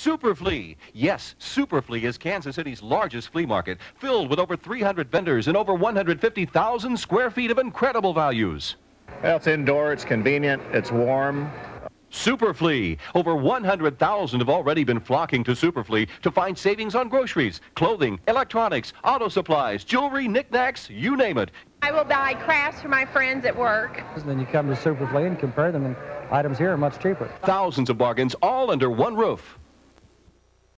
SuperFlea, Yes, SuperFlea is Kansas City's largest flea market, filled with over 300 vendors and over 150,000 square feet of incredible values. Well, it's indoor, it's convenient, it's warm. SuperFlea, Over 100,000 have already been flocking to SuperFlea to find savings on groceries, clothing, electronics, auto supplies, jewelry, knickknacks, you name it. I will buy crafts for my friends at work. And Then you come to SuperFlea and compare them, and items here are much cheaper. Thousands of bargains all under one roof.